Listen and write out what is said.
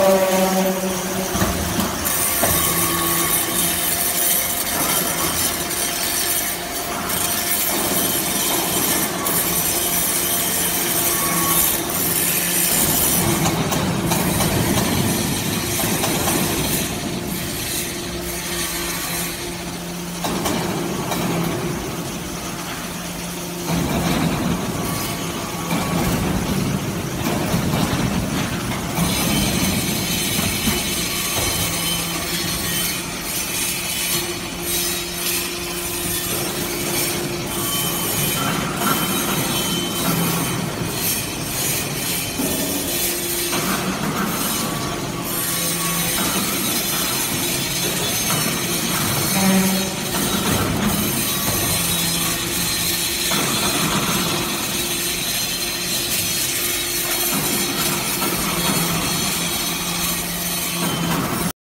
Música